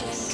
watching.